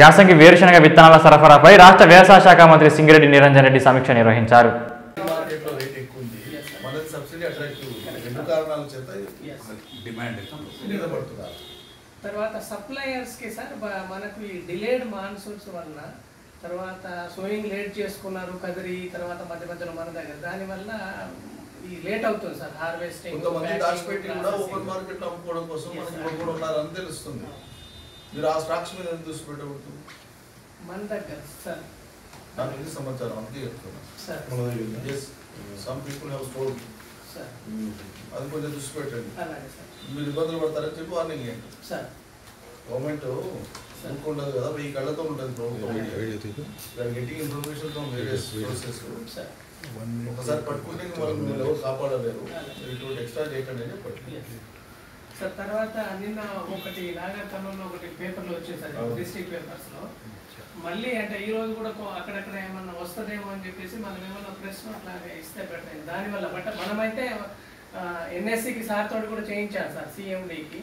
యాసంగి వేరుశనగ విత్తనాల సరఫరాపై రాష్ట్ర వ్యవసాయ శాఖ మంత్రి సింగిరెడ్డి నిరంజన్ రెడ్డి సమీక్ష నిర్వహించారు. మార్కెట్లో రేట్ ఎక్కువ ఉంది మనది సబ్సిడీ అట్రాక్టివ్ రెండు కారణాల చేత డిమాండ్ మీద పడుతున్నారు తర్వాత సప్లయర్స్కి సార్ మనకు ఈ డిలేడ్ మాన్సూన్స్ వలన తర్వాత సోయింగ్ లేట్ చేసుకున్నారు కదిరి తర్వాత మధ్య మధ్యలో మన దగ్గర. దానివల్ల ఈ లేట్ అవుతుంది సార్ హార్వెస్టింగ్ కొంతమంది దాచిపెట్టి కూడా ఓపెన్ మార్కెట్లో అమ్ముకోవడం కోసం మనకి తెలుస్తుంది. మీరు ఆ స్టాక్స్ మీద ఎందుకు దృష్టి పెట్టకూడదు మన దగ్గర సార్ నాకు ఇది సమాచారం? అందుకే చెప్తున్నా. Sir as some people have store sir అది కొంచెం దృష్టి పెట్టండి అలాగే సార్ మీరు ఇబ్బందులు పడతారని చెప్పి వార్నింగ్ ఇవ్వండి. సార్ గవర్నమెంట్ ఉండదు కదా వెయ్యి కళ్ళతో ఉంటుంది ప్రభుత్వం దానికి getting information from various sources sir ఒకసారి పట్టుకుంటే మీరు ఎవరు కాపాడలేరు. ఇటువంటి ఎక్స్ట్రా చేయకండి అని చెప్పండి Yes. సార్ తర్వాత నిన్న ఒకటి నాగర్కర్నూలులో ఒకటి పేపర్లో వచ్చింది సార్ అవును. డిస్ట్రిక్ట్ పేపర్స్లో. మళ్ళీ అంటే ఈ రోజు కూడా అక్కడక్కడ ఏమన్నా వస్తుందేమో అని చెప్పేసి మనం ఏమన్నా ప్రెస్ అట్లాగే ఇస్తే పెట్టండి దానివల్ల బట్ మనమైతే ఎన్ఎస్సికి సార్ తోటి కూడా చేయించాం సార్ సిఎండికి